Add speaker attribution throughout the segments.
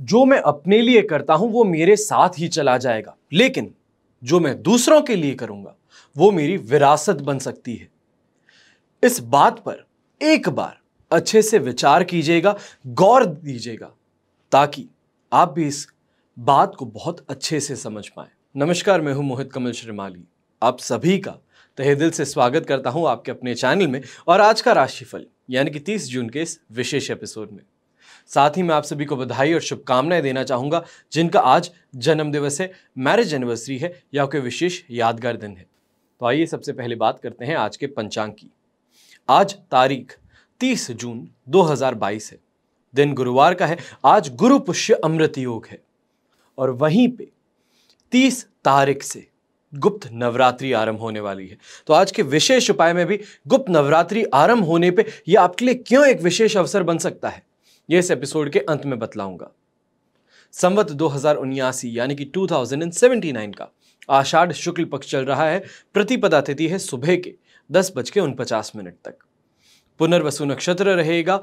Speaker 1: जो मैं अपने लिए करता हूँ, वो मेरे साथ ही चला जाएगा। लेकिन जो मैं दूसरों के लिए करूँगा, वो मेरी विरासत बन सकती है। इस बात पर एक बार अच्छे से विचार कीजिएगा, गौर दीजिएगा, ताकि आप भी इस बात को बहुत अच्छे से समझ पाए। नमस्कार, मैं हूँ मोहित कमल श्रीमाली। आप सभी का तहे दिल से स्वागत करता हूँ आपके अपने चैनल में और आज का राशिफल, यानी कि 30 जून के इस विशेष एपिसोड में। साथ ही मैं आप सभी को बधाई और शुभकामनाएँ देना चाहूँगा, जिनका आज जन्म दिवस है, मैरिज एनिवर्सरी है, या कोई विशेष यादगार दिन है। तो आइए सबसे पहले बात करते हैं आज के पंचांग की। आज तारीख 30 जून 2022 है। दिन गुरुवार का है, आज गुरु पुष्य अमृत योग है। और वहीं पे 30 तारीख से गुप्त नवरात्रि आरंभ होने वाली है। तो आज के विशेष उपाय में भी गुप्त नवरात्रि आरंभ होने पे यह आपके लिए क्यों एक विशेष अवसर बन सकता है? यह इस एपिसोड के अंत में बतलाऊँगा। संवत दो यानी कि 2079 का आषाढ़ शुक्ल पक्ष चल रहा है प्रतिपदा तिथि है सुबह के दस बज के उनपचास मिनट तक। पुनर्वसु नक्षत्र रहेगा,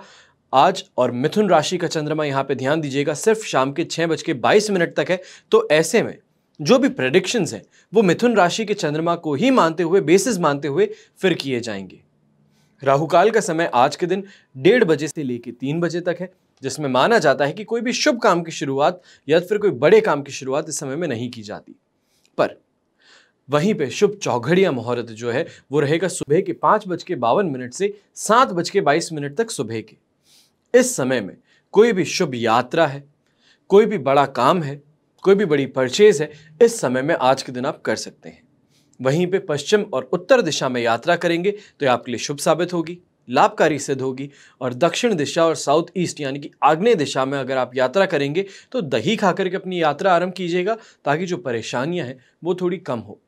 Speaker 1: आज और मिथुन राशि का चंद्रमा यहाँ पे ध्यान दीजिएगा, सिर्फ़ शाम के छह बज के बाईस मिनट तक है तो ऐसे में जो भी प्रेडिक्शंस हैं, वो मिथुन राशि के चंद्रमा को ही मानते हुए बेसिस मानते हुए फिर किए जाएँगे। राहुकाल का समय आज के दिन डेढ़ बजे से लेकर तीन बजे तक है, जिसमें माना जाता है कि कोई भी शुभ काम की शुरुआत या फिर कोई बड़े काम की शुरुआत इस समय में नहीं की जाती। पर वहीं पे शुभ चौघड़िया मुहूर्त जो है, वो रहेगा सुबह के पाँच बज के बावन मिनट से सात बज के बाईस मिनट तक सुबह के। इस समय में कोई भी शुभ यात्रा है, कोई भी बड़ा काम है, कोई भी बड़ी परचेज है, इस समय में आज के दिन आप कर सकते हैं। वहीं पे पश्चिम और उत्तर दिशा में यात्रा करेंगे तो ये आपके लिए शुभ साबित होगी, लाभकारी सिद्ध होगी और दक्षिण दिशा और साउथ ईस्ट यानी कि आग्नेय दिशा में अगर आप यात्रा करेंगे तो दही खा करके अपनी यात्रा आरंभ कीजिएगा, ताकि जो परेशानियाँ हैं, वो थोड़ी कम हो।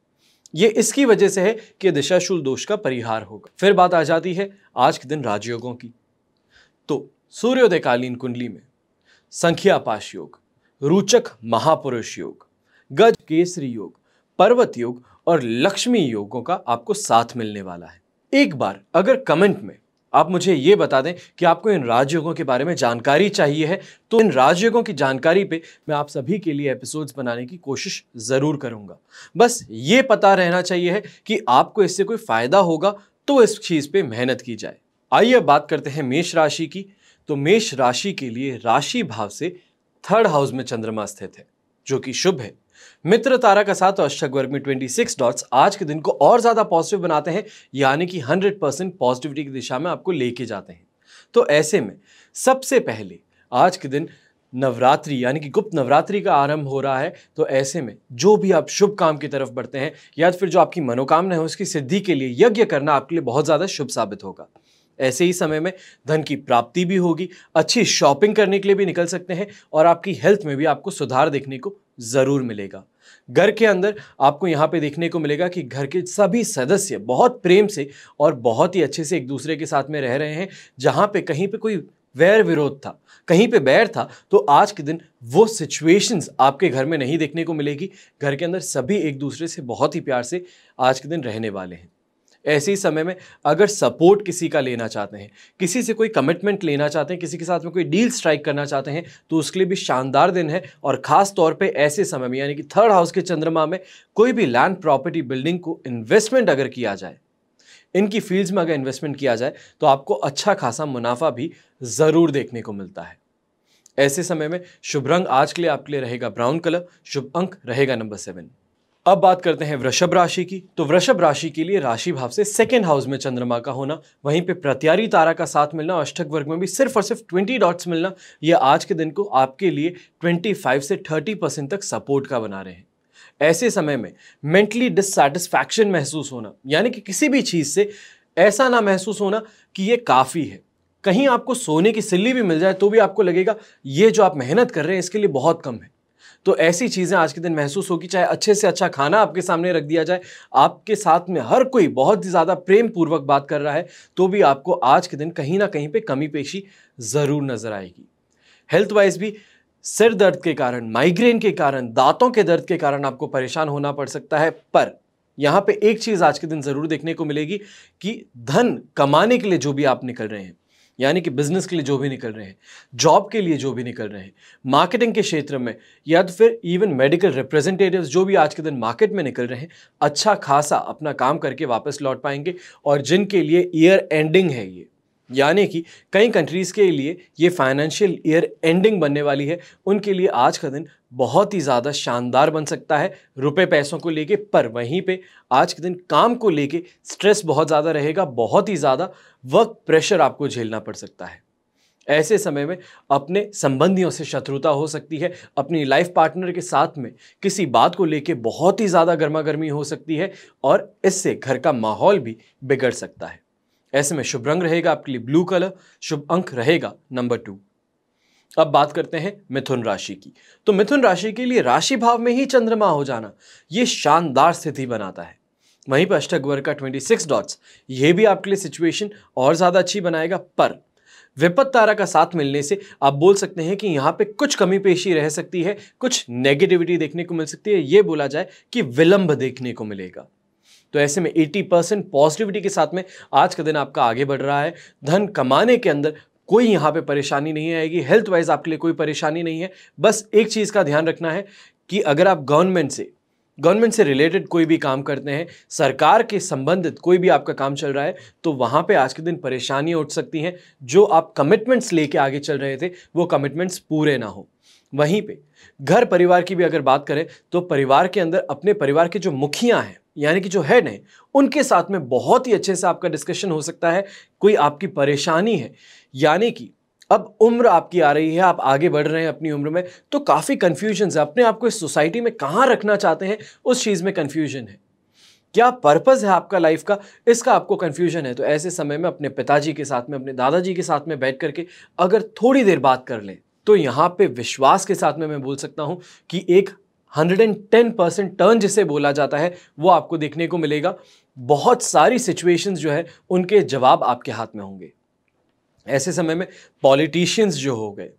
Speaker 1: ये इसकी वजह से है कि दिशाशूल दोष का परिहार होगा। फिर बात आ जाती है आज के दिन राजयोगों की। तो सूर्योदयकालीन कुंडली में संख्या पाश योग, रुचक महापुरुष योग, गज केसरी योग, पर्वत योग और लक्ष्मी योगों का आपको साथ मिलने वाला है। एक बार अगर कमेंट में आप मुझे ये बता दें कि आपको इन राजयोगों के बारे में जानकारी चाहिए है तो इन राजयोगों की जानकारी पे मैं आप सभी के लिए एपिसोड्स बनाने की कोशिश ज़रूर करूँगा। बस ये पता रहना चाहिए है कि आपको इससे कोई फ़ायदा होगा तो इस चीज़ पे मेहनत की जाए। आइए अब बात करते हैं मेष राशि की। तो मेष राशि के लिए राशि भाव से थर्ड हाउस में चंद्रमा स्थित है, जो कि शुभ है। मित्र तारा का साथ अष्टक वर्ग में 26 डॉट्स आज के दिन को और ज़्यादा पॉजिटिव बनाते हैं, यानी कि 100 परसेंट पॉजिटिविटी की दिशा में आपको लेके जाते हैं। तो ऐसे में सबसे पहले आज के दिन नवरात्रि, यानी कि गुप्त नवरात्रि का आरंभ हो रहा है तो ऐसे में जो भी आप शुभ काम की तरफ़ बढ़ते हैं, या फिर जो आपकी मनोकामना है उसकी सिद्धि के लिए यज्ञ करना आपके लिए बहुत ज़्यादा शुभ साबित होगा। ऐसे ही समय में धन की प्राप्ति भी होगी, अच्छी शॉपिंग करने के लिए भी निकल सकते हैं, और आपकी हेल्थ में भी आपको सुधार देखने को ज़रूर मिलेगा। घर के अंदर आपको यहाँ पे देखने को मिलेगा कि घर के सभी सदस्य बहुत प्रेम से और बहुत ही अच्छे से एक दूसरे के साथ में रह रहे हैं, जहाँ पे कहीं पे कोई वैर विरोध था, कहीं पे बैर था तो आज के दिन वो सिचुएशंस आपके घर में नहीं देखने को मिलेगी। घर के अंदर सभी एक दूसरे से बहुत ही प्यार से आज के दिन रहने वाले हैं। ऐसे ही समय में अगर सपोर्ट किसी का लेना चाहते हैं, किसी से कोई कमिटमेंट लेना चाहते हैं, किसी के साथ में कोई डील स्ट्राइक करना चाहते हैं तो उसके लिए भी शानदार दिन है और ख़ास तौर पे ऐसे समय में, यानी कि थर्ड हाउस के चंद्रमा में कोई भी लैंड प्रॉपर्टी बिल्डिंग को इन्वेस्टमेंट अगर किया जाए, इनकी फील्ड्स में अगर इन्वेस्टमेंट किया जाए तो आपको अच्छा खासा मुनाफा भी ज़रूर देखने को मिलता है। ऐसे समय में शुभ रंग आज के लिए आपके लिए रहेगा ब्राउन कलर शुभ अंक रहेगा नंबर सेवन अब बात करते हैं वृषभ राशि की। तो वृषभ राशि के लिए राशि भाव से सेकेंड हाउस में चंद्रमा का होना, वहीं पे प्रत्यारी तारा का साथ मिलना अष्टक वर्ग में भी सिर्फ़ और सिर्फ़ ट्वेंटी डॉट्स मिलना यह आज के दिन को आपके लिए ट्वेंटी फाइव से थर्टी परसेंट तक सपोर्ट का बना रहे हैं। ऐसे समय में मेंटली डिससेटिस्फैक्शन महसूस होना, यानी कि किसी भी चीज़ से ऐसा ना महसूस होना कि ये काफ़ी है। कहीं आपको सोने की सिल्ली भी मिल जाए तो भी आपको लगेगा, ये जो आप मेहनत कर रहे हैं, इसके लिए बहुत कम है। तो ऐसी चीज़ें आज के दिन महसूस होगी, चाहे अच्छे से अच्छा खाना आपके सामने रख दिया जाए, आपके साथ में हर कोई बहुत ही ज़्यादा प्रेम पूर्वक बात कर रहा है तो भी आपको आज के दिन कहीं ना कहीं पे कमी पेशी ज़रूर नज़र आएगी। हेल्थ वाइज भी, सिर दर्द के कारण माइग्रेन के कारण, दांतों के दर्द के कारण आपको परेशान होना पड़ सकता है, पर यहाँ पे एक चीज़ आज के दिन ज़रूर देखने को मिलेगी कि धन कमाने के लिए जो भी आप निकल रहे हैं यानी कि बिज़नेस के लिए जो भी निकल रहे हैं जॉब के लिए जो भी निकल रहे हैं मार्केटिंग के क्षेत्र में, या तो फिर इवन मेडिकल रिप्रेजेंटेटिव जो भी आज के दिन मार्केट में निकल रहे हैं अच्छा खासा अपना काम करके वापस लौट पाएँगे और जिनके लिए ईयर एंडिंग है ये। यानी कि कई कंट्रीज़ के लिए ये फाइनेंशियल ईयर एंडिंग बनने वाली है। उनके लिए आज का दिन बहुत ही ज़्यादा शानदार बन सकता है रुपए पैसों को लेके, पर वहीं पे आज के दिन काम को लेके स्ट्रेस बहुत ज़्यादा रहेगा, बहुत ही ज़्यादा वर्क प्रेशर आपको झेलना पड़ सकता है। ऐसे समय में अपने संबंधियों से शत्रुता हो सकती है, अपनी लाइफ पार्टनर के साथ में किसी बात को लेके बहुत ही ज़्यादा गर्मा गर्मी हो सकती है और इससे घर का माहौल भी बिगड़ सकता है। ऐसे में शुभ रंग रहेगा आपके लिए ब्लू कलर, शुभ अंक रहेगा नंबर टू। अब बात करते हैं मिथुन राशि की। तो मिथुन राशि के लिए राशि भाव में ही चंद्रमा हो जाना यह शानदार स्थिति बनाता है। वहीं पर अष्टक वर्ग का 26 डॉट्स ये भी आपके लिए सिचुएशन और ज़्यादा अच्छी बनाएगा, पर विपत तारा का साथ मिलने से आप बोल सकते हैं कि यहाँ पे कुछ कमी पेशी रह सकती है, कुछ नेगेटिविटी देखने को मिल सकती है, ये बोला जाए कि विलंब देखने को मिलेगा। तो ऐसे में 80 परसेंट पॉजिटिविटी के साथ में आज का दिन आपका आगे बढ़ रहा है। धन कमाने के अंदर कोई यहाँ पे परेशानी नहीं आएगी। हेल्थ वाइज आपके लिए कोई परेशानी नहीं है। बस एक चीज़ का ध्यान रखना है कि अगर आप गवर्नमेंट से गवर्नमेंट से रिलेटेड कोई भी काम करते हैं, सरकार के संबंधित कोई भी आपका काम चल रहा है तो वहाँ पे आज के दिन परेशानियाँ उठ सकती हैं। जो आप कमिटमेंट्स लेके आगे चल रहे थे, वो कमिटमेंट्स पूरे ना हो। वहीं पे घर परिवार की भी अगर बात करें तो परिवार के अंदर अपने परिवार के जो मुखिया हैं यानी कि जो हेड हैं, उनके साथ में बहुत ही अच्छे से आपका डिस्कशन हो सकता है। कोई आपकी परेशानी है, यानी कि अब उम्र आपकी आ रही है, आप आगे बढ़ रहे हैं अपनी उम्र में तो काफ़ी कन्फ्यूज़न है। अपने आप को इस सोसाइटी में कहाँ रखना चाहते हैं, उस चीज़ में कन्फ्यूज़न है। क्या पर्पज़ है आपका लाइफ का? इसका आपको कन्फ्यूज़न है। तो ऐसे समय में अपने पिताजी के साथ में, अपने दादाजी के साथ में बैठ करके अगर थोड़ी देर बात कर लें तो यहाँ पे विश्वास के साथ में मैं बोल सकता हूँ कि एक 110 परसेंट टर्न जिसे बोला जाता है, वो आपको देखने को मिलेगा। बहुत सारी सिचुएशंस जो है, उनके जवाब आपके हाथ में होंगे। ऐसे समय में पॉलिटिशियंस जो हो गए,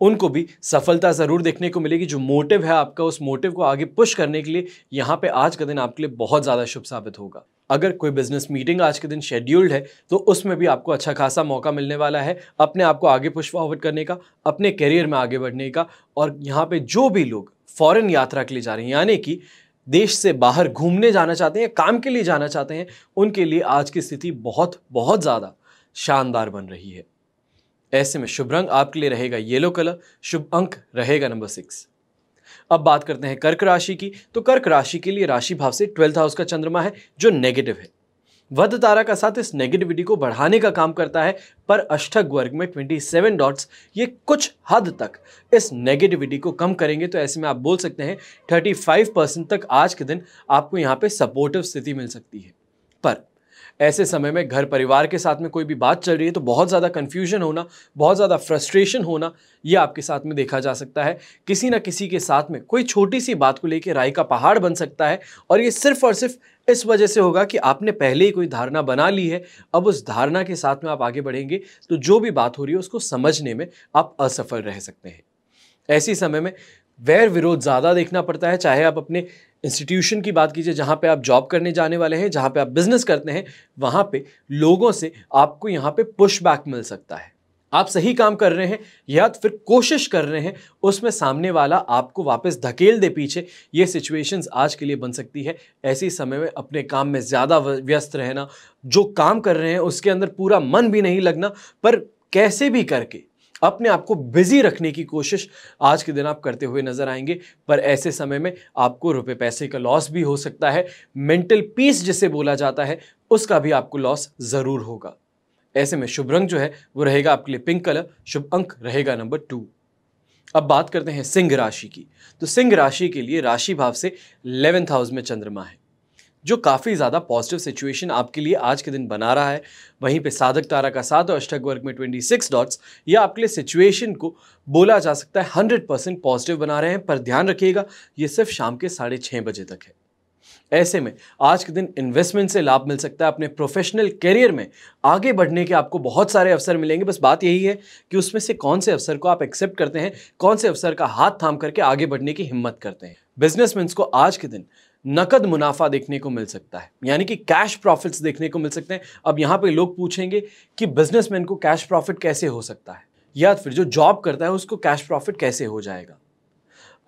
Speaker 1: उनको भी सफलता ज़रूर देखने को मिलेगी। जो मोटिव है आपका, उस मोटिव को आगे पुश करने के लिए यहाँ पे आज का दिन आपके लिए बहुत ज़्यादा शुभ साबित होगा। अगर कोई बिज़नेस मीटिंग आज के दिन शेड्यूल्ड है तो उसमें भी आपको अच्छा खासा मौका मिलने वाला है अपने आप को आगे पुश फॉरवर्ड करने का, अपने करियर में आगे बढ़ने का और यहाँ पे जो भी लोग फॉरेन यात्रा के लिए जा रहे हैं, यानी कि देश से बाहर घूमने जाना चाहते हैं काम के लिए जाना चाहते हैं, उनके लिए आज की स्थिति बहुत बहुत ज़्यादा शानदार बन रही है। ऐसे में शुभ रंग आपके लिए रहेगा येलो कलर, शुभ अंक रहेगा नंबर सिक्स। अब बात करते हैं कर्क राशि की तो कर्क राशि के लिए राशि भाव से ट्वेल्थ हाउस का चंद्रमा है, जो नेगेटिव है। वध तारा का साथ इस नेगेटिविटी को बढ़ाने का काम करता है, पर अष्टक वर्ग में 27 डॉट्स ये कुछ हद तक इस नेगेटिविटी को कम करेंगे। तो ऐसे में आप बोल सकते हैं 35 परसेंट तक आज के दिन आपको यहाँ पे सपोर्टिव स्थिति मिल सकती है। पर ऐसे समय में घर परिवार के साथ में कोई भी बात चल रही है तो बहुत ज़्यादा कन्फ्यूज़न होना, बहुत ज़्यादा फ्रस्ट्रेशन होना, ये आपके साथ में देखा जा सकता है। किसी ना किसी के साथ में कोई छोटी सी बात को लेकर राय का पहाड़ बन सकता है, और ये सिर्फ़ और सिर्फ़ इस वजह से होगा कि आपने पहले ही कोई धारणा बना ली है, अब उस धारणा के साथ में आप आगे बढ़ेंगे तो जो भी बात हो रही है उसको समझने में आप असफल रह सकते हैं। ऐसी समय में वैर विरोध ज़्यादा देखना पड़ता है, चाहे आप अपने इंस्टीट्यूशन की बात कीजिए, जहाँ पे आप जॉब करने जाने वाले हैं, जहाँ पे आप बिज़नेस करते हैं, वहाँ पे लोगों से आपको यहाँ पे पुशबैक मिल सकता है। आप सही काम कर रहे हैं या तो फिर कोशिश कर रहे हैं, उसमें सामने वाला आपको वापस धकेल दे पीछे। ये सिचुएशंस आज के लिए बन सकती है। ऐसे समय में अपने काम में ज़्यादा व्यस्त रहना, जो काम कर रहे हैं उसके अंदर पूरा मन भी नहीं लगना, पर कैसे भी करके अपने आप को बिज़ी रखने की कोशिश आज के दिन आप करते हुए नज़र आएँगे। पर ऐसे समय में आपको रुपए पैसे का लॉस भी हो सकता है। मेंटल पीस जिसे बोला जाता है, उसका भी आपको लॉस ज़रूर होगा। ऐसे में शुभ रंग जो है, वो रहेगा आपके लिए पिंक कलर, शुभ अंक रहेगा नंबर टू। अब बात करते हैं सिंह राशि की। तो सिंह राशि के लिए राशि भाव से इलेवेंथ हाउस में चंद्रमा है, जो काफ़ी ज़्यादा पॉजिटिव सिचुएशन आपके लिए आज के दिन बना रहा है। वहीं पे साधक तारा का साथ और अष्टक वर्ग में 26 डॉट्स ये आपके लिए सिचुएशन को बोला जा सकता है 100 परसेंट पॉजिटिव बना रहे हैं, पर ध्यान रखिएगा, ये सिर्फ़ शाम के साढ़े छः बजे तक है। ऐसे में आज के दिन इन्वेस्टमेंट से लाभ मिल सकता है, अपने प्रोफेशनल करियर में आगे बढ़ने के आपको बहुत सारे अवसर मिलेंगे। बस बात यही है कि उसमें से कौन से अवसर को आप एक्सेप्ट करते हैं, कौन से अवसर का हाथ थाम करके आगे बढ़ने की हिम्मत करते हैं। बिजनेसमैन को आज के दिन नकद मुनाफा देखने को मिल सकता है, यानी कि कैश प्रॉफिट्स देखने को मिल सकते हैं। अब यहाँ पे लोग पूछेंगे कि बिजनेसमैन को कैश प्रॉफिट कैसे हो सकता है, या फिर जो जॉब करता है उसको कैश प्रॉफिट कैसे हो जाएगा।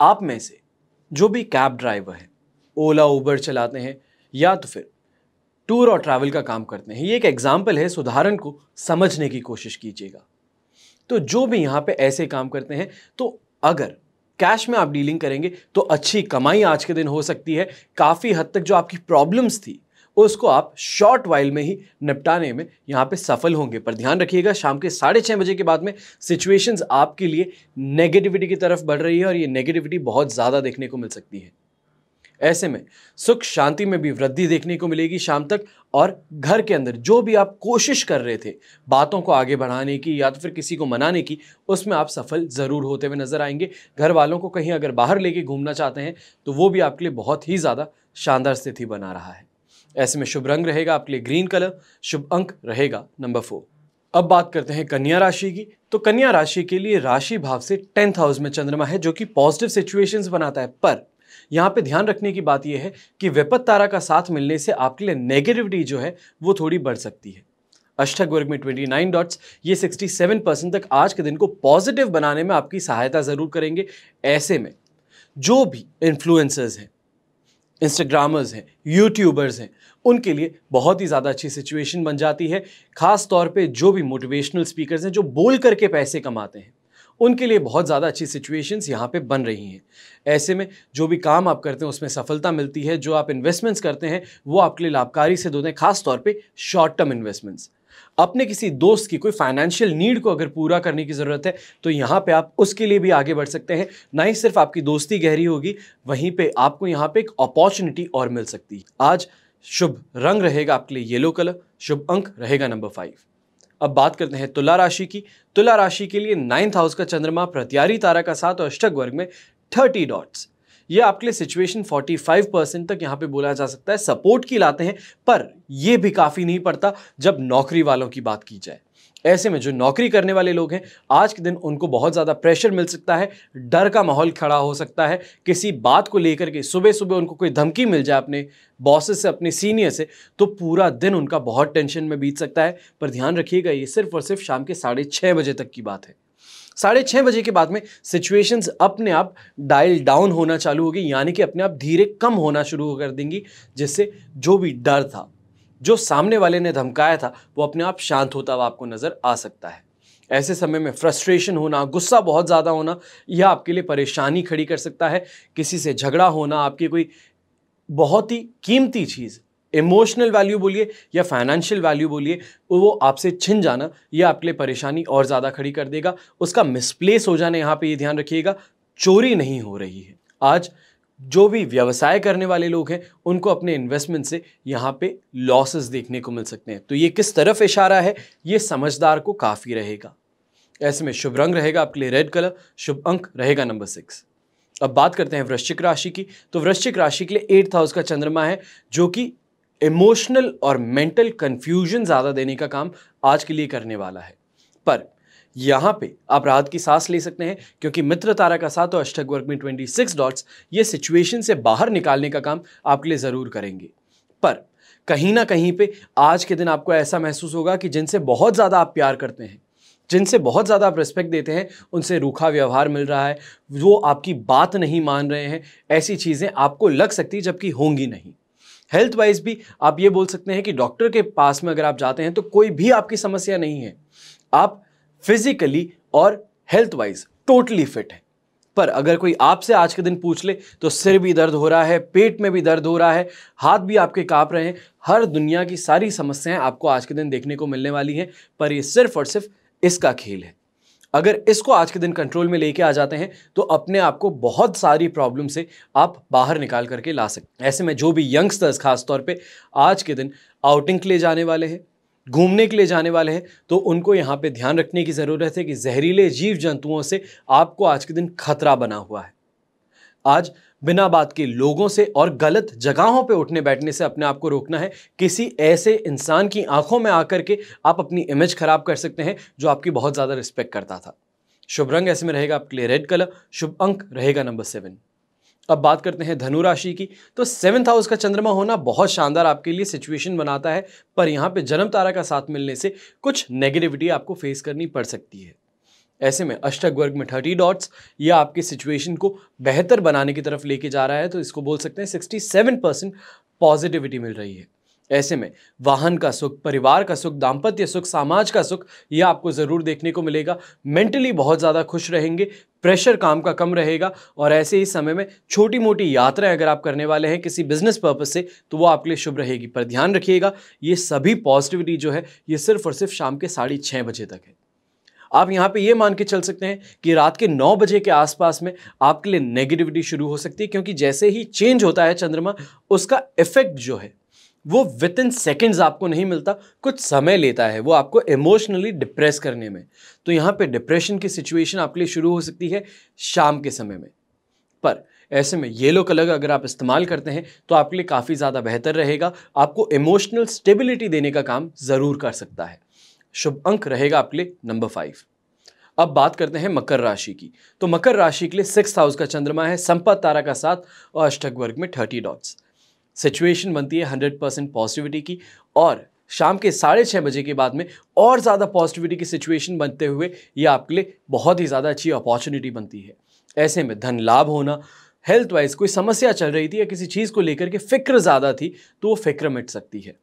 Speaker 1: आप में से जो भी कैब ड्राइवर है ओला, उबर चलाते हैं या तो फिर टूर और ट्रैवल का काम करते हैं। ये एक एग्ज़ाम्पल है उदाहरण को समझने की कोशिश कीजिएगा। तो जो भी यहाँ पे ऐसे काम करते हैं तो अगर कैश में आप डीलिंग करेंगे तो अच्छी कमाई आज के दिन हो सकती है। काफ़ी हद तक जो आपकी प्रॉब्लम्स थी, उसको आप शॉर्ट वाइल में ही निपटाने में यहाँ पे सफल होंगे। पर ध्यान रखिएगा, शाम के साढ़े छः बजे के बाद में सिचुएशंस आपके लिए नेगेटिविटी की तरफ़ बढ़ रही है और ये नेगेटिविटी बहुत ज़्यादा देखने को मिल सकती है। ऐसे में सुख शांति में भी वृद्धि देखने को मिलेगी शाम तक और घर के अंदर जो भी आप कोशिश कर रहे थे, बातों को आगे बढ़ाने की या तो फिर किसी को मनाने की, उसमें आप सफल ज़रूर होते हुए नज़र आएँगे। घर वालों को कहीं अगर बाहर लेके घूमना चाहते हैं तो वो भी आपके लिए बहुत ही ज़्यादा शानदार स्थिति बना रहा है। ऐसे में शुभ रंग रहेगा आपके लिए ग्रीन कलर, शुभ अंक रहेगा नंबर फोर। अब बात करते हैं कन्या राशि की। तो कन्या राशि के लिए राशि भाव से टेंथ हाउस में चंद्रमा है, जो कि पॉजिटिव सिचुएशंस बनाता है, पर यहाँ पे ध्यान रखने की बात यह है कि विपत तारा का साथ मिलने से आपके लिए नेगेटिविटी जो है, वो थोड़ी बढ़ सकती है। अष्टक वर्ग में 29 डॉट्स ये 67 परसेंट तक आज के दिन को पॉजिटिव बनाने में आपकी सहायता ज़रूर करेंगे। ऐसे में जो भी इन्फ्लुएंसर्स हैं इंस्टाग्रामर्स हैं यूट्यूबर्स हैं, उनके लिए बहुत ही ज़्यादा अच्छी सिचुएशन बन जाती है। खास तौर पे जो भी मोटिवेशनल स्पीकर्स हैं, जो बोल करके पैसे कमाते हैं। उनके लिए बहुत ज़्यादा अच्छी सिचुएशंस यहाँ पे बन रही हैं। ऐसे में जो भी काम आप करते हैं, उसमें सफलता मिलती है, जो आप इन्वेस्टमेंट्स करते हैं, वो आपके लिए लाभकारी सिद्ध होते हैं खास तौर पे शॉर्ट टर्म इन्वेस्टमेंट्स अपने किसी दोस्त की कोई फाइनेंशियल नीड को अगर पूरा करने की ज़रूरत है तो यहाँ पे आप उसके लिए भी आगे बढ़ सकते हैं। ना ही सिर्फ़ आपकी दोस्ती गहरी होगी, वहीं पे आपको यहाँ पे एक अपॉर्चुनिटी और मिल सकती है। आज शुभ रंग रहेगा आपके लिए येलो कलर शुभ अंक रहेगा नंबर फाइव अब बात करते हैं तुला राशि की। तुला राशि के लिए नाइन्थ हाउस का चंद्रमा प्रत्यारी तारा का साथ और अष्टक वर्ग में थर्टी डॉट्स ये आपके लिए सिचुएशन 45 परसेंट तक यहाँ पे बोला जा सकता है। सपोर्ट की लाते हैं, पर यह भी काफ़ी नहीं पड़ता जब नौकरी वालों की बात की जाए। ऐसे में जो नौकरी करने वाले लोग हैं, आज के दिन उनको बहुत ज़्यादा प्रेशर मिल सकता है, डर का माहौल खड़ा हो सकता है, किसी बात को लेकर के सुबह सुबह उनको कोई धमकी मिल जाए अपने बॉसेस से, अपने सीनियर से तो पूरा दिन उनका बहुत टेंशन में बीत सकता है। पर ध्यान रखिएगा, ये सिर्फ़ और सिर्फ़ शाम के साढ़े छः बजे तक की बात है। साढ़े छः बजे के बाद में सिचुएशंस अपने आप डायल डाउन होना चालू होगी यानी कि अपने आप धीरे कम होना शुरू कर देंगी, जिससे जो भी डर था जो सामने वाले ने धमकाया था, वो अपने आप शांत होता हुआ आपको नज़र आ सकता है। ऐसे समय में फ्रस्ट्रेशन होना, गुस्सा बहुत ज़्यादा होना, यह आपके लिए परेशानी खड़ी कर सकता है। किसी से झगड़ा होना, आपकी कोई बहुत ही कीमती चीज़ इमोशनल वैल्यू बोलिए या फाइनेंशियल वैल्यू बोलिए, वो आपसे छिन जाना, यह आपके लिए परेशानी और ज़्यादा खड़ी कर देगा। उसका मिसप्लेस हो जाना, यहाँ पे ये ध्यान रखिएगा, चोरी नहीं हो रही है। आज जो भी व्यवसाय करने वाले लोग हैं, उनको अपने इन्वेस्टमेंट से यहाँ पे लॉसेस देखने को मिल सकते हैं। तो ये किस तरफ़ इशारा है, ये समझदार को काफ़ी रहेगा। ऐसे में शुभ रंग रहेगा आपके लिए रेड कलर शुभ अंक रहेगा नंबर सिक्स अब बात करते हैं वृश्चिक राशि की। तो वृश्चिक राशि के लिए एट्थ हाउस का चंद्रमा है, जो कि इमोशनल और मेंटल कंफ्यूजन ज़्यादा देने का काम आज के लिए करने वाला है। पर यहाँ पे आप राहत की सांस ले सकते हैं, क्योंकि मित्र तारा का साथ और अष्टक वर्ग में 26 डॉट्स ये सिचुएशन से बाहर निकालने का काम आपके लिए ज़रूर करेंगे। पर कहीं ना कहीं पे आज के दिन आपको ऐसा महसूस होगा कि जिनसे बहुत ज़्यादा आप प्यार करते हैं, जिनसे बहुत ज़्यादा आप रिस्पेक्ट देते हैं, उनसे रूखा व्यवहार मिल रहा है, वो आपकी बात नहीं मान रहे हैं, ऐसी चीज़ें आपको लग सकती जबकि होंगी नहीं। हेल्थ वाइज भी आप ये बोल सकते हैं कि डॉक्टर के पास में अगर आप जाते हैं तो कोई भी आपकी समस्या नहीं है। आप फिजिकली और हेल्थ वाइज टोटली फिट है। पर अगर कोई आपसे आज के दिन पूछ ले तो सिर भी दर्द हो रहा है, पेट में भी दर्द हो रहा है, हाथ भी आपके काँप रहे हैं, हर दुनिया की सारी समस्याएँ आपको आज के दिन देखने को मिलने वाली हैं, पर ये सिर्फ़ और सिर्फ़ इसका खेल है। अगर इसको आज के दिन कंट्रोल में लेके आ जाते हैं तो अपने आप को बहुत सारी प्रॉब्लम से आप बाहर निकाल करके ला सकते ऐसे में जो भी यंगस्टर्स खासतौर पर आज के दिन आउटिंग के लिए जाने वाले हैं घूमने के लिए जाने वाले हैं तो उनको यहाँ पे ध्यान रखने की ज़रूरत है कि जहरीले जीव जंतुओं से आपको आज के दिन खतरा बना हुआ है। आज बिना बात के लोगों से और गलत जगहों पे उठने बैठने से अपने आप को रोकना है, किसी ऐसे इंसान की आँखों में आकर के आप अपनी इमेज खराब कर सकते हैं, जो आपकी बहुत ज़्यादा रिस्पेक्ट करता था। शुभ रंग, ऐसे में रहेगा आपके लिए रेड कलर शुभ अंक रहेगा नंबर सेवन अब बात करते हैं धनु राशि की। तो सेवंथ हाउस का चंद्रमा होना बहुत शानदार आपके लिए सिचुएशन बनाता है, पर यहाँ पे जन्म तारा का साथ मिलने से कुछ नेगेटिविटी आपको फेस करनी पड़ सकती है। ऐसे में अष्टक वर्ग में थर्टी डॉट्स यह आपके सिचुएशन को बेहतर बनाने की तरफ़ लेके जा रहा है तो इसको बोल सकते हैं सिक्सटी सेवन परसेंट पॉजिटिविटी मिल रही है। ऐसे में वाहन का सुख, परिवार का सुख दाम्पत्य सुख, समाज का सुख यह आपको ज़रूर देखने को मिलेगा। मेंटली बहुत ज़्यादा खुश रहेंगे प्रेशर काम का कम रहेगा और ऐसे ही समय में छोटी मोटी यात्राएँ अगर आप करने वाले हैं किसी बिज़नेस पर्पज से तो वो आपके लिए शुभ रहेगी। पर ध्यान रखिएगा, ये सभी पॉजिटिविटी जो है, ये सिर्फ़ और सिर्फ़ शाम के साढ़े छः बजे तक है। आप यहाँ पे ये मान के चल सकते हैं कि रात के नौ बजे के आसपास में आपके लिए नेगेटिविटी शुरू हो सकती है, क्योंकि जैसे ही चेंज होता है चंद्रमा, उसका इफ़ेक्ट जो है वो विद इन सेकेंड्स आपको नहीं मिलता, कुछ समय लेता है वो आपको इमोशनली डिप्रेस करने में। तो यहाँ पे डिप्रेशन की सिचुएशन आपके लिए शुरू हो सकती है शाम के समय में। पर ऐसे में येलो कलर अगर आप इस्तेमाल करते हैं तो आपके लिए काफ़ी ज़्यादा बेहतर रहेगा। आपको इमोशनल स्टेबिलिटी देने का काम ज़रूर कर सकता है। शुभ अंक रहेगा आपके लिए नंबर फाइव अब बात करते हैं मकर राशि की। तो मकर राशि के लिए सिक्स हाउस का चंद्रमा है संपत तारा का साथ और अष्टक वर्ग में थर्टी डॉट्स सिचुएशन बनती है हंड्रेड परसेंट पॉजिटिविटी की और शाम के साढ़े छः बजे के बाद में और ज़्यादा पॉजिटिविटी की सिचुएशन बनते हुए ये आपके लिए बहुत ही ज़्यादा अच्छी अपॉर्चुनिटी बनती है। ऐसे में धन लाभ होना हेल्थ वाइज कोई समस्या चल रही थी या किसी चीज़ को लेकर के फ़िक्र ज़्यादा थी तो वो फ़िक्र मिट सकती है।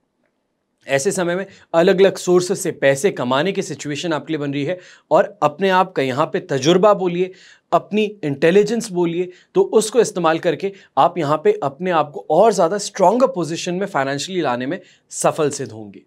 Speaker 1: ऐसे समय में अलग अलग सोर्स से पैसे कमाने की सिचुएशन आपके लिए बन रही है और अपने आप का यहाँ पे तजुर्बा बोलिए, अपनी इंटेलिजेंस बोलिए तो उसको इस्तेमाल करके आप यहाँ पे अपने आप को और ज़्यादा स्ट्रॉन्गर पोजीशन में फाइनेंशियली लाने में सफल सिद्ध होंगे।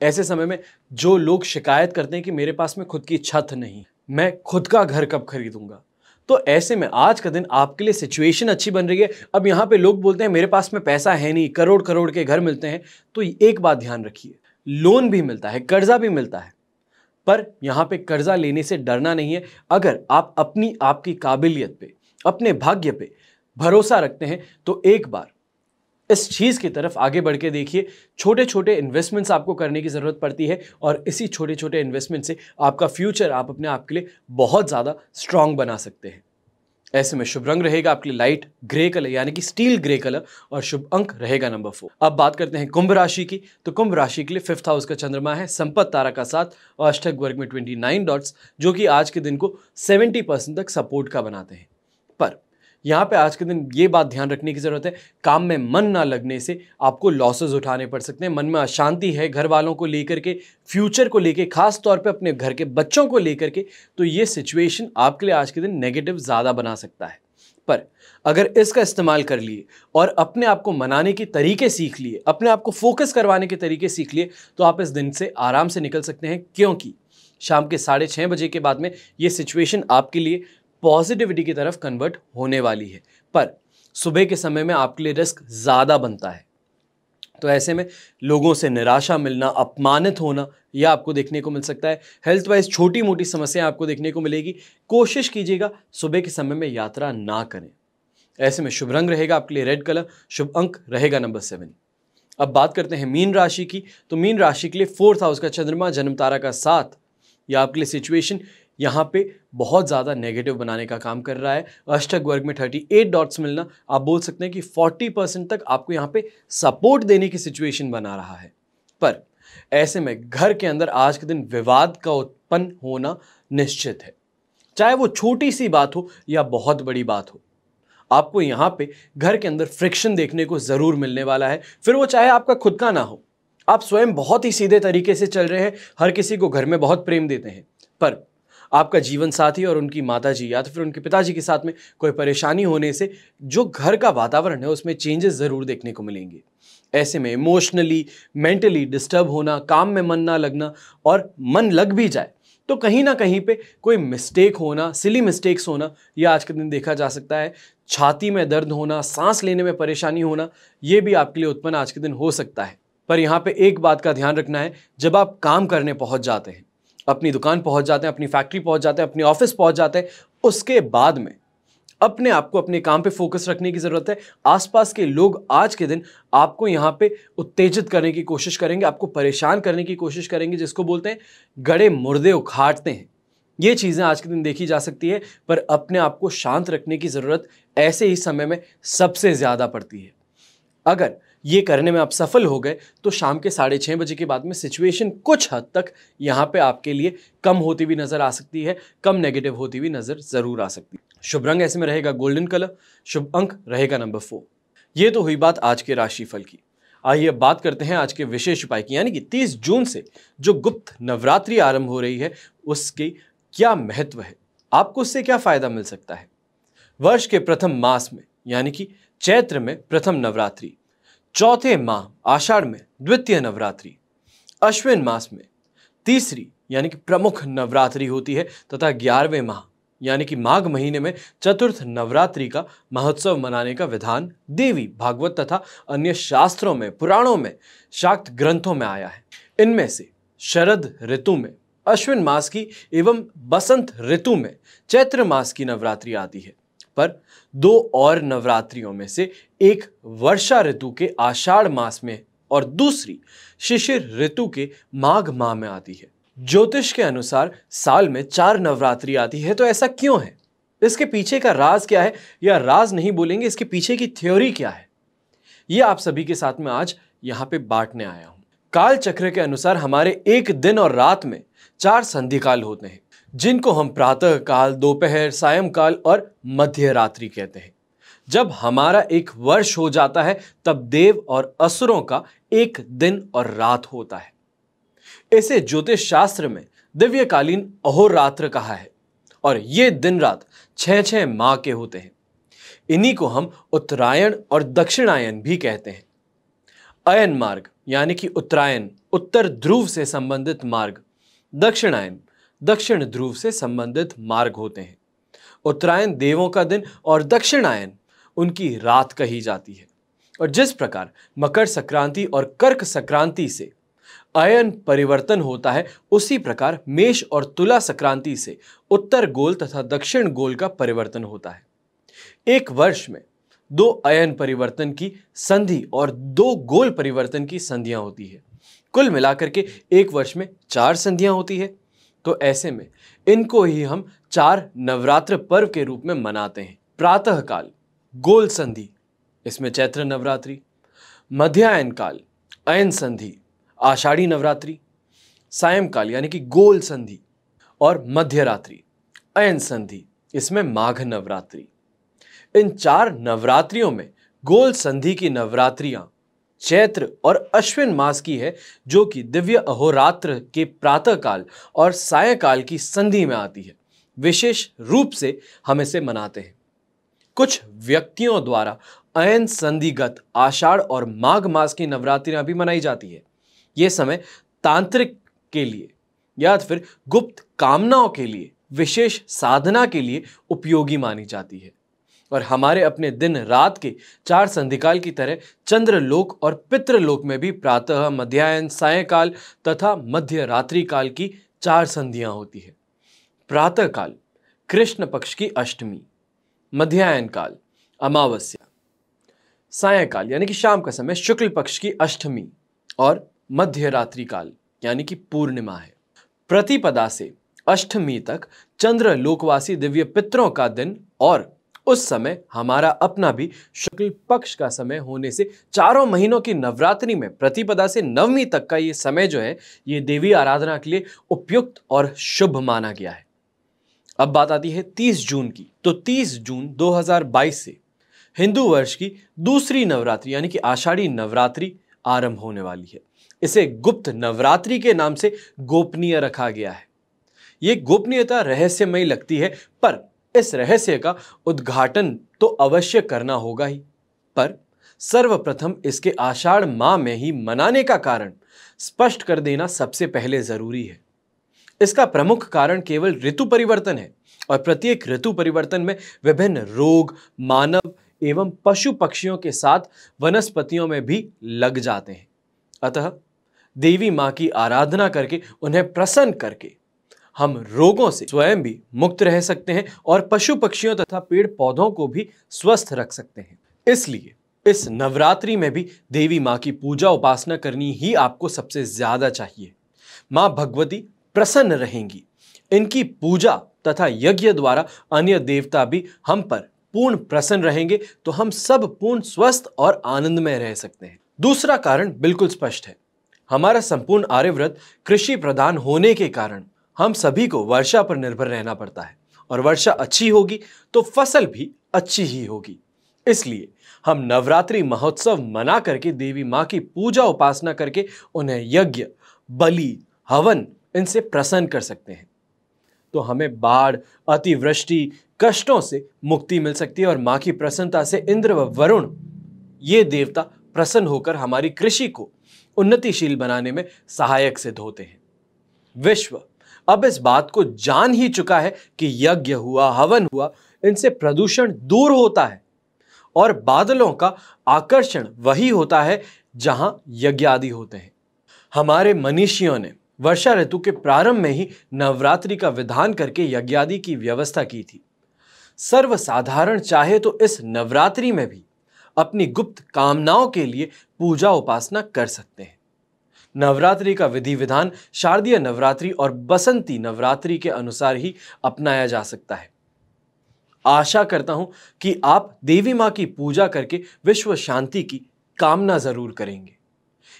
Speaker 1: ऐसे समय में जो लोग शिकायत करते हैं कि मेरे पास में खुद की छत नहीं, मैं खुद का घर कब खरीदूँगा? तो ऐसे में आज का दिन आपके लिए सिचुएशन अच्छी बन रही है। अब यहाँ पे लोग बोलते हैं, मेरे पास में पैसा है नहीं करोड़ करोड़ के घर मिलते हैं। तो एक बात ध्यान रखिए लोन भी मिलता है, कर्जा भी मिलता है, पर यहाँ पे कर्जा लेने से डरना नहीं है। अगर आप अपनी, आपकी काबिलियत पे, अपने भाग्य पे भरोसा रखते हैं तो एक बार इस चीज़ की तरफ़ आगे बढ़ के देखिए छोटे छोटे इन्वेस्टमेंट्स आपको करने की ज़रूरत पड़ती है और इसी छोटे छोटे इन्वेस्टमेंट से आपका फ्यूचर आप अपने आप के लिए बहुत ज़्यादा स्ट्रांग बना सकते हैं। ऐसे में शुभ रंग रहेगा आपके लिए लाइट ग्रे कलर यानी कि स्टील ग्रे कलर और शुभ अंक रहेगा नंबर फोर अब बात करते हैं कुंभ राशि की तो कुंभ राशि के लिए फिफ्थ हाउस का चंद्रमा है, संपत तारा का साथ और अष्टक वर्ग में ट्वेंटी नाइन डॉट्स जो कि आज के दिन को सेवेंटी परसेंट तक सपोर्ट का बनाते हैं। पर यहाँ पे आज के दिन ये बात ध्यान रखने की ज़रूरत है, काम में मन ना लगने से आपको लॉसेज उठाने पड़ सकते हैं। मन में अशांति है घर वालों को लेकर के फ्यूचर को लेकर खास तौर पे अपने घर के बच्चों को लेकर के तो ये सिचुएशन आपके लिए आज के दिन नेगेटिव ज़्यादा बना सकता है। पर अगर इसका इस्तेमाल कर लिए और अपने आप को मनाने के तरीके सीख लिए, अपने आप को फोकस करवाने के तरीके सीख लिए तो आप इस दिन से आराम से निकल सकते हैं। क्योंकि शाम के साढ़े छः बजे के बाद में ये सिचुएशन आपके लिए पॉजिटिविटी की तरफ़ कन्वर्ट होने वाली है। पर सुबह के समय में आपके लिए रिस्क ज़्यादा बनता है। तो ऐसे में लोगों से निराशा मिलना, अपमानित होना, यह आपको देखने को मिल सकता है। हेल्थ वाइज छोटी मोटी समस्याएँ आपको देखने को मिलेगी। कोशिश कीजिएगा सुबह के समय में यात्रा ना करें। ऐसे में शुभ रंग रहेगा आपके लिए, रेड कलर, शुभ अंक रहेगा नंबर सेवन। अब बात करते हैं मीन राशि की। तो मीन राशि के लिए फोर्थ हाउस का चंद्रमा, जन्म तारा का साथ या आपके लिए सिचुएशन यहाँ पे बहुत ज़्यादा नेगेटिव बनाने का काम कर रहा है। अष्टक वर्ग में थर्टी एट डॉट्स मिलना, आप बोल सकते हैं कि फोर्टी परसेंट तक आपको यहाँ पे सपोर्ट देने की सिचुएशन बना रहा है। पर ऐसे में घर के अंदर आज के दिन विवाद का उत्पन्न होना निश्चित है। चाहे वो छोटी सी बात हो या बहुत बड़ी बात हो, आपको यहाँ पे घर के अंदर फ्रिक्शन देखने को ज़रूर मिलने वाला है। फिर वो चाहे आपका खुद का ना हो, आप स्वयं बहुत ही सीधे तरीके से चल रहे हैं, हर किसी को घर में बहुत प्रेम देते हैं। पर आपका जीवन साथी और उनकी माता जी या तो फिर उनके पिताजी के साथ में कोई परेशानी होने से जो घर का वातावरण है, उसमें चेंजेस ज़रूर देखने को मिलेंगे। ऐसे में इमोशनली मेंटली डिस्टर्ब होना, काम में मन ना लगना और मन लग भी जाए तो कहीं ना कहीं पे कोई मिस्टेक होना सिली मिस्टेक्स होना, ये आज के दिन देखा जा सकता है। छाती में दर्द होना, सांस लेने में परेशानी होना, ये भी आपके लिए उत्पन्न आज के दिन हो सकता है। पर यहाँ पे एक बात का ध्यान रखना है, जब आप काम करने पहुँच जाते हैं अपनी दुकान पहुँच जाते हैं, अपनी फैक्ट्री पहुँच जाते हैं, अपनी ऑफ़िस पहुँच जाते हैं। उसके बाद में अपने आप को अपने काम पे फोकस रखने की ज़रूरत है। आसपास के लोग आज के दिन आपको यहाँ पे उत्तेजित करने की कोशिश करेंगे, आपको परेशान करने की कोशिश करेंगे, जिसको बोलते हैं गड़े मुर्दे उखाड़ते हैं। ये चीज़ें आज के दिन देखी जा सकती है, पर अपने आप को शांत रखने की ज़रूरत ऐसे ही समय में सबसे ज़्यादा पड़ती है। अगर ये करने में आप सफल हो गए तो शाम के साढ़े छः बजे के बाद में सिचुएशन कुछ हद तक यहाँ पे आपके लिए कम होती हुई नज़र आ सकती है, कम नेगेटिव होती हुई नज़र ज़रूर आ सकती है। शुभ रंग ऐसे में रहेगा गोल्डन कलर शुभ अंक रहेगा नंबर फोर ये तो हुई बात आज के राशिफल की। आइए बात करते हैं आज के विशेष उपाय की, यानी कि 30 जून से जो गुप्त नवरात्रि आरंभ हो रही है, उसकी क्या महत्व है? आपको उससे क्या फ़ायदा मिल सकता है? वर्ष के प्रथम मास में, यानी कि चैत्र में प्रथम नवरात्रि चौथे माह, आषाढ़ में, द्वितीय नवरात्रि। अश्विन मास में, तीसरी, यानी कि प्रमुख नवरात्रि होती है, तथा ग्यारहवें माह, यानी कि माघ महीने में, चतुर्थ नवरात्रि का महोत्सव मनाने का विधान देवी, भागवत तथा अन्य शास्त्रों में, पुराणों में, शाक्त ग्रंथों में आया है। इनमें से, शरद ऋतु में, अश्विन मास की एवं बसंत ऋतु में, चैत्र मास की नवरात्रि आती है। पर दो और नवरात्रियों में से एक वर्षा ऋतु के आषाढ़ मास में और दूसरी शिशिर ऋतु के माघ माह में आती है। ज्योतिष के अनुसार साल में चार नवरात्रि आती है तो ऐसा क्यों है? इसके पीछे का राज क्या है या राज नहीं बोलेंगे, इसके पीछे की थ्योरी क्या है? यह आप सभी के साथ में आज यहाँ पे बांटने आया हूँ। काल चक्र के अनुसार हमारे एक दिन और रात में चार संधिकाल होते हैं। जिनको हम प्रातः काल दोपहर, सायंकाल और मध्य रात्रि कहते हैं। जब हमारा एक वर्ष हो जाता है, तब देव और असुरों का एक दिन और रात होता है। इसे ज्योतिष शास्त्र में दिव्यकालीन अहोरात्र कहा है और ये दिन रात छह छह माह के होते हैं। इन्हीं को हम उत्तरायण और दक्षिणायन भी कहते हैं। अयन मार्ग, यानी कि उत्तरायण, उत्तर ध्रुव से संबंधित मार्ग, दक्षिणायन दक्षिण ध्रुव से संबंधित मार्ग होते हैं। उत्तरायण देवों का दिन और दक्षिणायन उनकी रात कही जाती है। और जिस प्रकार मकर संक्रांति और कर्क संक्रांति से अयन परिवर्तन होता है, उसी प्रकार मेष और तुला संक्रांति से उत्तर गोल तथा दक्षिण गोल का परिवर्तन होता है। एक वर्ष में दो अयन परिवर्तन की संधि और दो गोल परिवर्तन की संधियाँ होती है। कुल मिलाकर के एक वर्ष में चार संधियाँ होती है। तो ऐसे में इनको ही हम चार नवरात्र पर्व के रूप में मनाते हैं। प्रातः काल गोल संधि, इसमें चैत्र नवरात्रि मध्यायन काल, अयन संधि, आषाढ़ी नवरात्रि, सायंकाल यानी कि गोल संधि और मध्यरात्रि, अयन संधि, इसमें माघ नवरात्रि। इन चार नवरात्रियों में गोल संधि की नवरात्रियाँ चैत्र और अश्विन मास की है, जो कि दिव्य अहोरात्र के प्रातः काल और सायकाल की संधि में आती है। विशेष रूप से हम इसे मनाते हैं। कुछ व्यक्तियों द्वारा अयन संधिगत आषाढ़ और माघ मास की नवरात्रियाँ भी मनाई जाती है। यह समय तांत्रिक के लिए या फिर गुप्त कामनाओं के लिए, विशेष साधना के लिए उपयोगी मानी जाती है। और हमारे अपने दिन रात के चार संधिकाल की तरह चंद्रलोक और पितृलोक में भी प्रातः मध्यायन सायकाल तथा मध्य रात्रि काल की चार संधियाँ होती है। प्रातः काल, कृष्ण पक्ष की अष्टमी मध्यायन काल, अमावस्या, सायकाल, यानी कि शाम का समय, शुक्ल पक्ष की अष्टमी और मध्य रात्रि काल, यानी कि पूर्णिमा है। प्रतिपदा से अष्टमी तक चंद्र लोकवासी दिव्य पितरों का दिन और उस समय हमारा अपना भी शुक्ल पक्ष का समय होने से चारों महीनों की नवरात्रि में प्रतिपदा से नवमी तक का ये समय जो है, ये देवी आराधना के लिए उपयुक्त और शुभ माना गया है। अब बात आती है 30 जून की। तो 30 जून 2022 से हिंदू वर्ष की दूसरी नवरात्रि, यानी कि आषाढ़ी नवरात्रि आरंभ होने वाली है। इसे गुप्त नवरात्रि के नाम से गोपनीय रखा गया है। यह गोपनीयता रहस्यमयी लगती है, पर इस रहस्य का उद्घाटन तो अवश्य करना होगा ही। पर सर्वप्रथम इसके आषाढ़ माह में ही मनाने का कारण स्पष्ट कर देना सबसे पहले ज़रूरी है। इसका प्रमुख कारण केवल ऋतु परिवर्तन है और प्रत्येक ऋतु परिवर्तन में विभिन्न रोग, मानव एवं पशु पक्षियों के साथ वनस्पतियों में भी लग जाते हैं। अतः देवी माँ की आराधना करके, उन्हें प्रसन्न करके हम रोगों से स्वयं भी मुक्त रह सकते हैं और पशु पक्षियों तथा पेड़ पौधों को भी स्वस्थ रख सकते हैं। इसलिए, इस नवरात्रि में भी देवी माँ की पूजा उपासना करनी ही आपको सबसे ज़्यादा चाहिए। माँ भगवती प्रसन्न रहेंगी। इनकी पूजा तथा यज्ञ द्वारा अन्य देवता भी हम पर पूर्ण प्रसन्न रहेंगे तो हम सब पूर्ण स्वस्थ और आनंदमय रह सकते हैं। दूसरा कारण बिल्कुल स्पष्ट है। हमारा संपूर्ण आर्यव्रत कृषि प्रधान होने के कारण हम सभी को वर्षा पर निर्भर रहना पड़ता है। और वर्षा अच्छी होगी तो फ़सल भी अच्छी ही होगी। इसलिए हम नवरात्रि महोत्सव मना करके देवी माँ की पूजा उपासना करके उन्हें यज्ञ, बलि, हवन इनसे प्रसन्न कर सकते हैं। तो हमें बाढ़, अतिवृष्टि, कष्टों से मुक्ति मिल सकती है और माँ की प्रसन्नता से इंद्र व वरुण, ये देवता प्रसन्न होकर हमारी कृषि को उन्नतिशील बनाने में सहायक सिद्ध होते हैं। विश्व अब इस बात को जान ही चुका है कि यज्ञ हुआ, हवन हुआ, इनसे प्रदूषण दूर होता है और बादलों का आकर्षण वही होता है जहाँ यज्ञ आदि होते हैं। हमारे मनीषियों ने वर्षा ऋतु के प्रारंभ में ही नवरात्रि का विधान करके यज्ञादि की व्यवस्था की थी। सर्वसाधारण चाहे तो इस नवरात्रि में भी अपनी गुप्त कामनाओं के लिए पूजा उपासना कर सकते हैं। नवरात्रि का विधि विधान शारदीय नवरात्रि और बसंती नवरात्रि के अनुसार ही अपनाया जा सकता है। आशा करता हूँ कि आप देवी माँ की पूजा करके विश्व शांति की कामना ज़रूर करेंगे।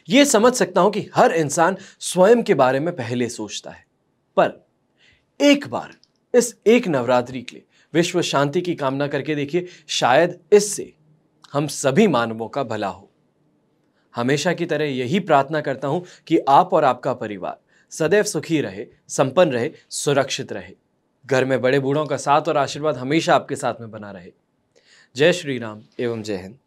Speaker 1: यह समझ सकता हूँ कि हर इंसान स्वयं के बारे में पहले सोचता है। पर एक बार, इस एक नवरात्रि के लिए विश्व शांति की कामना करके देखिए, शायद इससे हम सभी मानवों का भला हो। हमेशा की तरह यही प्रार्थना करता हूँ कि आप और आपका परिवार सदैव सुखी रहे, संपन्न रहे, सुरक्षित रहे। घर में बड़े बूढ़ों का साथ और आशीर्वाद हमेशा आपके साथ में बना रहे। जय श्री राम एवं जय हिंद।